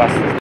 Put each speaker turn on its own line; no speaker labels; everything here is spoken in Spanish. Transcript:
paz.